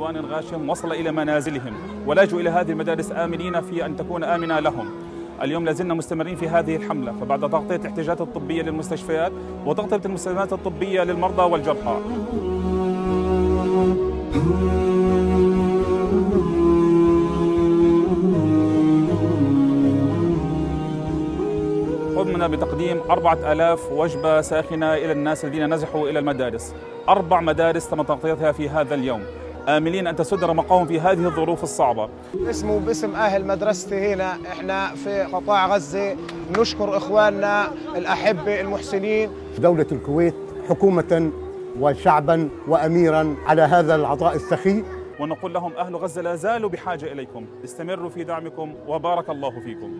عدوان غاشم وصل إلى منازلهم. ولجوا إلى هذه المدارس آمنين في أن تكون آمنة لهم. اليوم لازلنا مستمرين في هذه الحملة. فبعد تغطية الاحتياجات الطبية للمستشفيات وتغطية المستلزمات الطبية للمرضى والجرحى. قمنا بتقديم أربعة ألاف وجبة ساخنة إلى الناس الذين نزحوا إلى المدارس. أربع مدارس تم تغطيتها في هذا اليوم. آملين أن تسد رمقهم في هذه الظروف الصعبة. اسمه باسم أهل مدرستي هنا. إحنا في قطاع غزة نشكر إخواننا الأحبة المحسنين. في دولة الكويت حكومة وشعبا وأميرا على هذا العطاء السخي. ونقول لهم أهل غزة لا زالوا بحاجة إليكم. استمروا في دعمكم وبارك الله فيكم.